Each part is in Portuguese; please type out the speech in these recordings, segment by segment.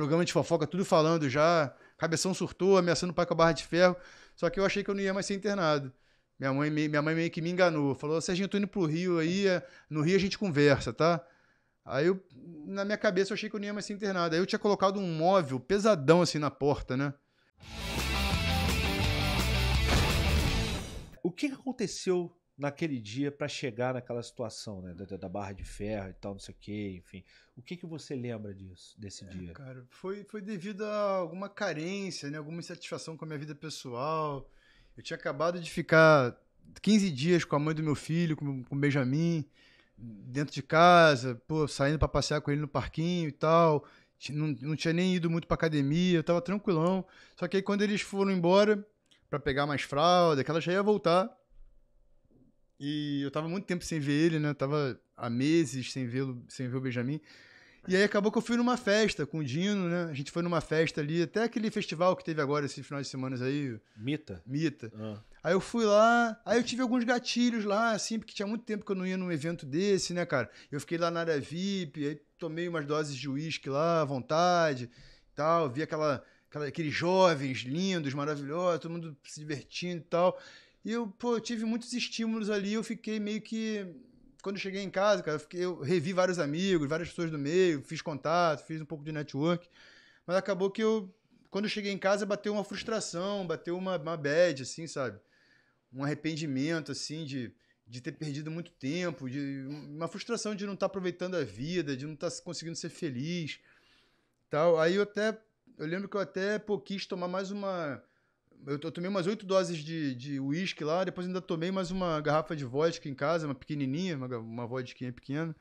programa de fofoca, tudo falando já. Cabeção surtou, ameaçando o pai com a barra de ferro. Só que eu achei que eu não ia mais ser internado. Minha mãe, minha mãe meio que me enganou. Falou, Serginho, eu tô indo pro Rio aí, é, no Rio a gente conversa, tá? Aí eu, na minha cabeça, eu achei que eu não ia mais ser internado. Aí eu tinha colocado um móvel pesadão assim na porta, né? O que aconteceu naquele dia para chegar naquela situação, né? Da, da, barra de ferro e tal, não sei o quê, enfim. O que, que você lembra disso, desse é, dia? Cara, foi, foi devido a alguma carência, né? Alguma insatisfação com a minha vida pessoal. Eu tinha acabado de ficar 15 dias com a mãe do meu filho, com, com o Benjamin, dentro de casa, pô, saindo para passear com ele no parquinho e tal. Não, não tinha nem ido muito pra academia, eu tava tranquilão. Só que aí quando eles foram embora para pegar mais fralda, que ela já ia voltar. E eu tava muito tempo sem ver ele, né? Tava há meses sem vê-lo, sem ver o Benjamin. E aí acabou que eu fui numa festa com o Dino, né? A gente foi numa festa ali, até aquele festival que teve agora, esses finais de semana aí. Mita? Mita. Ah. Aí eu fui lá, aí eu tive alguns gatilhos lá, assim, porque tinha muito tempo que eu não ia num evento desse, né, cara? Eu fiquei lá na área VIP, aí tomei umas doses de uísque lá, à vontade, tal, vi aquela, aquela, aqueles jovens lindos, maravilhosos, todo mundo se divertindo e tal. E eu, pô, eu tive muitos estímulos ali, eu fiquei meio que quando eu cheguei em casa, cara, eu, fiquei, eu revi vários amigos, várias pessoas do meio, fiz contato, fiz um pouco de network. Mas acabou que eu, quando eu cheguei em casa, bateu uma frustração, bateu uma, uma bad, assim, sabe? Um arrependimento, assim, de, de ter perdido muito tempo, de uma frustração de não estar tá aproveitando a vida, de não estar tá conseguindo ser feliz. tal. Aí eu até, eu lembro que eu até pô, quis tomar mais uma eu, tomei umas oito doses de uísque lá, depois ainda tomei mais uma garrafa de vodka em casa, uma pequenininha, uma, uma vodka pequena.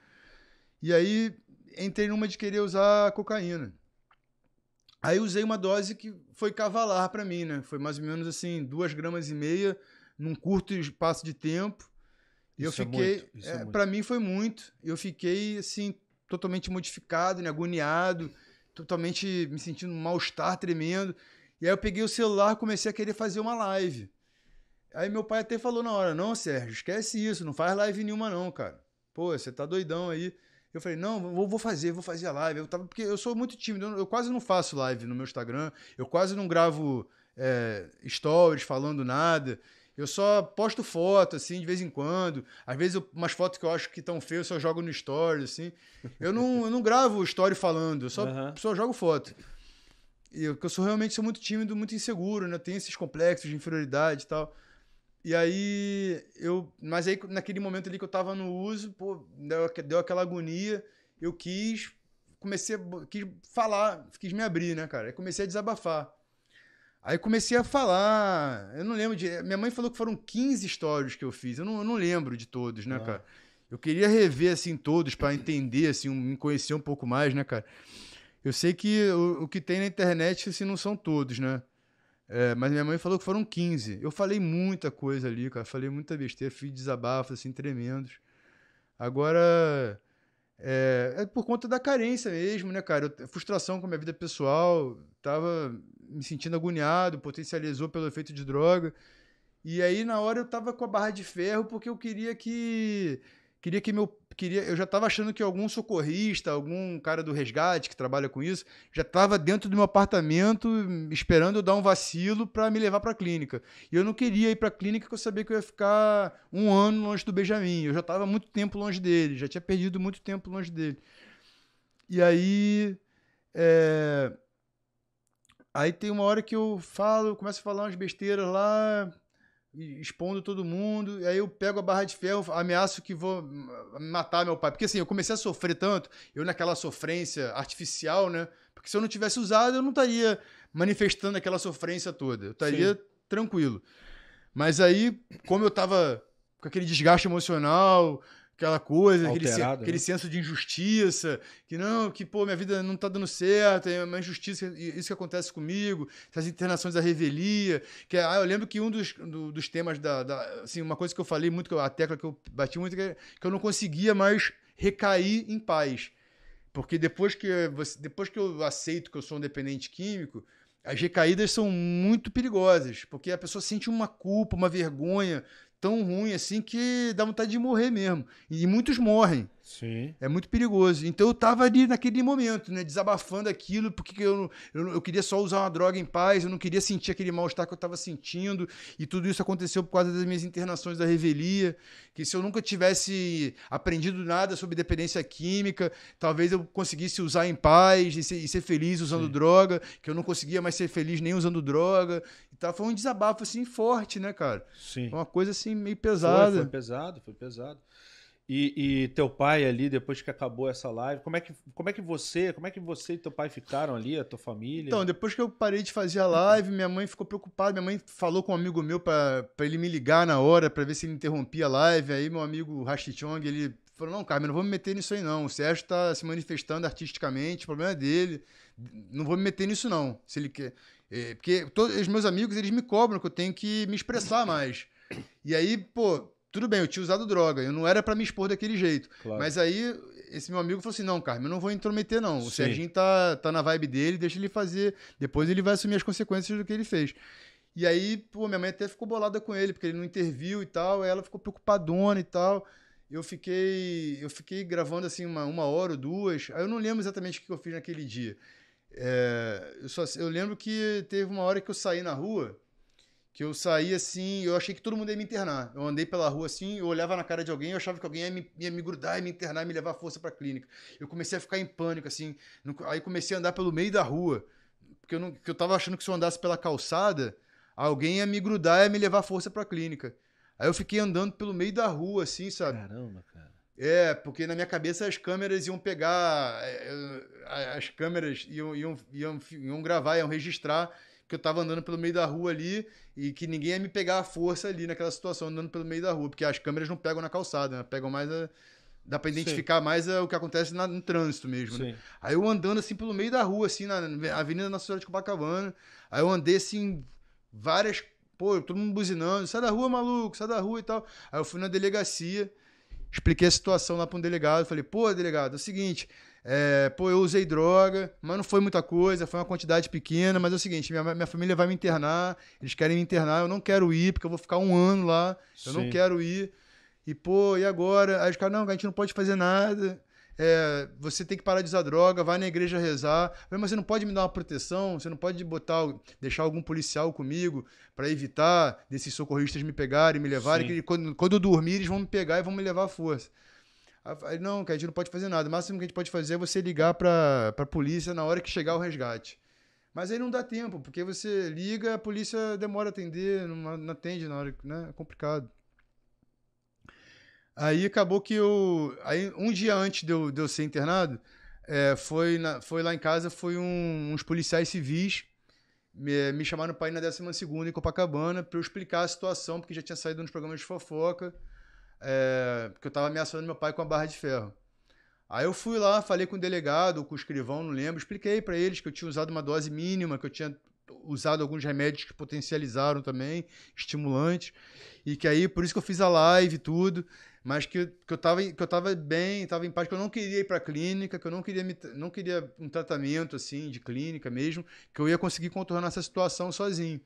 E aí entrei numa de querer usar cocaína. Aí usei uma dose que foi cavalar para mim, né? Foi mais ou menos assim, duas gramas e meia num curto espaço de tempo. E eu fiquei, é é, para mim foi muito. Eu fiquei assim totalmente modificado, né? agoniado, totalmente me sentindo um mal-estar tremendo. E aí eu peguei o celular comecei a querer fazer uma live. Aí meu pai até falou na hora: Não, Sérgio, esquece isso, não faz live nenhuma, não, cara. Pô, você tá doidão aí. Eu falei, não, vou, vou fazer, vou fazer a live. Eu tava, porque eu sou muito tímido, eu, eu quase não faço live no meu Instagram, eu quase não gravo é, stories falando nada. Eu só posto foto, assim, de vez em quando. Às vezes, eu, umas fotos que eu acho que estão feias, eu só jogo no story, assim. Eu não, eu não gravo story falando, eu só, uhum. só jogo foto. Eu, eu sou realmente sou muito tímido, muito inseguro, né? Tenho esses complexos de inferioridade e tal. E aí eu, mas aí naquele momento ali que eu tava no uso, pô, deu, deu aquela agonia, eu quis comecei a, quis falar, quis me abrir, né, cara? Aí comecei a desabafar. Aí comecei a falar, eu não lembro de, minha mãe falou que foram 15 stories que eu fiz. Eu não, eu não lembro de todos, né, ah. cara? Eu queria rever assim todos para entender assim, me conhecer um pouco mais, né, cara? Eu sei que o, o que tem na internet, assim, não são todos, né? É, mas minha mãe falou que foram 15. Eu falei muita coisa ali, cara. Falei muita besteira, fiz desabafos, assim, tremendos. Agora, é, é, por conta da carência mesmo, né, cara? Eu, frustração com a minha vida pessoal. Tava me sentindo agoniado, potencializou pelo efeito de droga. E aí, na hora, eu tava com a barra de ferro porque eu queria que queria que meu queria eu já estava achando que algum socorrista algum cara do resgate que trabalha com isso já estava dentro do meu apartamento esperando eu dar um vacilo para me levar para a clínica. E eu não queria ir para a clínica porque eu sabia que eu ia ficar um ano longe do Benjamin. Eu já estava muito tempo longe dele já tinha perdido muito tempo longe dele. E aí é... aí tem uma hora que eu falo começo a falar umas besteiras lá expondo todo mundo, e aí eu pego a barra de ferro, ameaço que vou matar meu pai. Porque assim, eu comecei a sofrer tanto, eu naquela sofrência artificial, né? Porque se eu não tivesse usado, eu não estaria manifestando aquela sofrência toda. Eu estaria Sim. tranquilo. Mas aí, como eu tava com aquele desgaste emocional, aquela coisa, aquele, aquele né? senso de injustiça, que não, que pô, minha vida não tá dando certo, é uma injustiça, isso que acontece comigo, essas internações da revelia, que ah, eu lembro que um dos, do, dos temas da, da, assim, uma coisa que eu falei muito, a tecla que eu bati muito, que, que eu não conseguia mais recair em paz. Porque depois que, depois que eu aceito que eu sou um dependente químico, as recaídas são muito perigosas, porque a pessoa sente uma culpa, uma vergonha, tão ruim assim que dá vontade de morrer mesmo. E muitos morrem. Sim. É muito perigoso. Então eu tava ali naquele momento, né? Desabafando aquilo, porque eu, eu, eu queria só usar uma droga em paz, eu não queria sentir aquele mal-estar que eu tava sentindo. E tudo isso aconteceu por causa das minhas internações da revelia. Que se eu nunca tivesse aprendido nada sobre dependência química, talvez eu conseguisse usar em paz e ser, e ser feliz usando Sim. droga, que eu não conseguia mais ser feliz nem usando droga. Tal. Foi um desabafo assim forte, né, cara? Sim. Uma coisa assim meio Foi, pesada. foi pesado, foi pesado. E, e teu pai ali, depois que acabou essa live, como é que, como é que você, como é que você e teu pai ficaram ali, a tua família? Então, depois que eu parei de fazer a live, minha mãe ficou preocupada. Minha mãe falou com um amigo meu pra ele me ligar na hora, pra ver se ele interrompia a live. Aí meu amigo Rastichong, ele falou, não, Carmen, não vou me meter nisso aí não. O Sérgio tá se manifestando artisticamente, o problema é dele. Não vou me meter nisso não, se ele quer. É, porque todos os meus amigos, eles me cobram que eu tenho que me expressar mais. E aí, pô, tudo bem, eu tinha usado droga, eu não era pra me expor daquele jeito. Claro. Mas aí, esse meu amigo falou assim: não, Carmen, eu não vou intrometer, não. O Sim. Serginho tá, tá na vibe dele, deixa ele fazer. Depois ele vai assumir as consequências do que ele fez. E aí, pô, minha mãe até ficou bolada com ele, porque ele não interviu e tal. Ela ficou preocupadona e tal. Eu fiquei, eu fiquei gravando assim uma, uma hora ou duas. Aí eu não lembro exatamente o que eu fiz naquele dia. É, eu, só, eu lembro que teve uma hora que eu saí na rua, que eu saí assim, eu achei que todo mundo ia me internar. Eu andei pela rua assim, eu olhava na cara de alguém, eu achava que alguém ia me, ia me grudar, ia me internar, ia me levar força pra clínica. Eu comecei a ficar em pânico, assim. não- Aí comecei a andar pelo meio da rua, porque eu, não, porque eu tava achando que se eu andasse pela calçada, alguém ia me grudar e ia me levar força pra clínica. Aí eu fiquei andando pelo meio da rua, assim, sabe? Caramba, cara. É, porque na minha cabeça as câmeras iam pegar. é, é, As câmeras iam, iam, iam, iam gravar, iam registrar que eu tava andando pelo meio da rua ali e que ninguém ia me pegar a força ali naquela situação, andando pelo meio da rua, porque as câmeras não pegam na calçada, né? Pegam mais a. Dá pra Sim. identificar mais a- o que acontece na- no trânsito mesmo, né? Sim. Aí eu andando assim pelo meio da rua, assim, na Avenida Nossa Senhora de Copacabana. Aí eu andei assim, várias. Pô, todo mundo buzinando, sai da rua, maluco, sai da rua e tal. Aí eu fui na delegacia, expliquei a situação lá pra um delegado. Falei, pô, delegado, é o seguinte. é, pô, eu usei droga, mas não foi muita coisa, foi uma quantidade pequena, mas é o seguinte, minha, minha família vai me internar, eles querem me internar, eu não quero ir, porque eu vou ficar um ano lá, eu não Sim. quero ir. E, pô, e agora? Aí os caras, não, a gente não pode fazer nada. É, você tem que parar de usar droga, vai na igreja rezar. Mas você não pode me dar uma proteção? Você não pode botar, deixar algum policial comigo para evitar desses socorristas me pegarem, me levarem? Sim. Que quando, quando eu dormir, eles vão me pegar e vão me levar à força. Aí não, cara, a gente não pode fazer nada. O máximo que a gente pode fazer é você ligar pra, pra polícia na hora que chegar o resgate. Mas aí não dá tempo, porque você liga, a polícia demora a atender, não, não atende na hora, né? É complicado. Aí acabou que eu. Aí, um dia antes de eu, de eu ser internado, é, foi, na- foi lá em casa, foi um- uns policiais civis me, me chamaram para ir na 12 em Copacabana para eu explicar a situação, porque já tinha saído nos programas de fofoca, é, porque eu tava ameaçando meu pai com a barra de ferro. Aí eu fui lá, falei com o delegado, ou com o escrivão, não lembro, expliquei para eles que eu tinha usado uma dose mínima, que eu tinha usado alguns remédios que potencializaram também, estimulantes, e que aí, por isso que eu fiz a live e tudo, mas que, que, eu, tava, que eu tava bem, tava em paz, que eu não queria ir pra clínica, que eu não queria, me, não queria um tratamento, assim, de clínica mesmo, que eu ia conseguir contornar essa situação sozinho.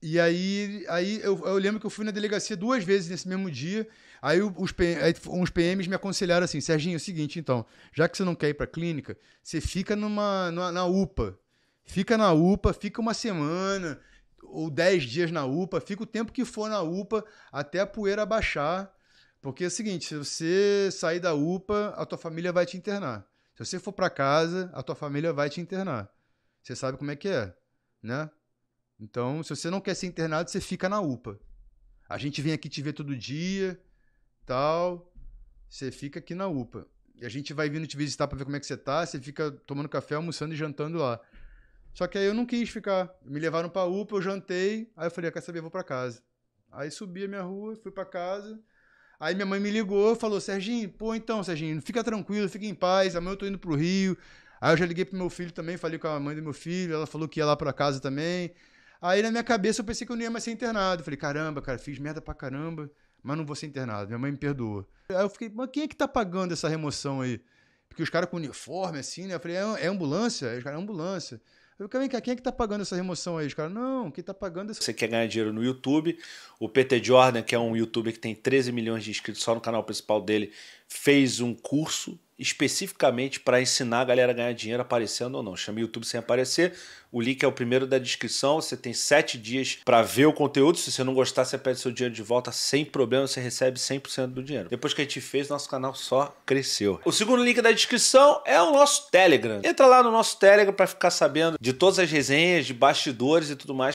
E aí, aí eu, eu lembro que eu fui na delegacia duas vezes nesse mesmo dia. Aí os, aí uns PMs me aconselharam assim: Serginho, é o seguinte, então, já que você não quer ir pra clínica, você fica numa, numa- na UPA. Fica na UPA, fica uma semana ou dez dias na UPA, fica o tempo que for na UPA até a poeira baixar. Porque é o seguinte: se você sair da UPA, a tua família vai te internar. Se você for pra casa, a tua família vai te internar. Você sabe como é que é, né? Então, se você não quer ser internado, você fica na UPA. A gente vem aqui te ver todo dia, tal. Você fica aqui na UPA. E a gente vai vindo te visitar pra ver como é que você tá. Você fica tomando café, almoçando e jantando lá. Só que aí eu não quis ficar. Me levaram pra UPA, eu jantei. Aí eu falei, ah, quer saber, eu vou pra casa. Aí subi a minha rua, fui pra casa. Aí minha mãe me ligou, falou, Serginho, pô, então, Serginho, fica tranquilo, fica em paz. Amanhã eu tô indo pro Rio. Aí eu já liguei pro meu filho também, falei com a mãe do meu filho. Ela falou que ia lá pra casa também. Aí na minha cabeça eu pensei que eu não ia mais ser internado. Falei, caramba, cara, fiz merda pra caramba, mas não vou ser internado. Minha mãe me perdoou. Aí eu fiquei, mas quem é que tá pagando essa remoção aí? Porque os caras com uniforme, assim, né? Eu falei, é, é ambulância? Os caras, é ambulância. Eu falei, quem é que tá pagando essa remoção aí? Os caras, não, quem tá pagando essa. Você quer ganhar dinheiro no YouTube? O PT Jordan, que é um youtuber que tem 13 milhões de inscritos só no canal principal dele, fez um curso especificamente para ensinar a galera a ganhar dinheiro aparecendo ou não. Chama YouTube sem aparecer. O link é o primeiro da descrição. Você tem sete dias para ver o conteúdo. Se você não gostar, você pede seu dinheiro de volta sem problema. Você recebe 100% do dinheiro. Depois que a gente fez, nosso canal só cresceu. O segundo link da descrição é o nosso Telegram. Entra lá no nosso Telegram para ficar sabendo de todas as resenhas, de bastidores e tudo mais.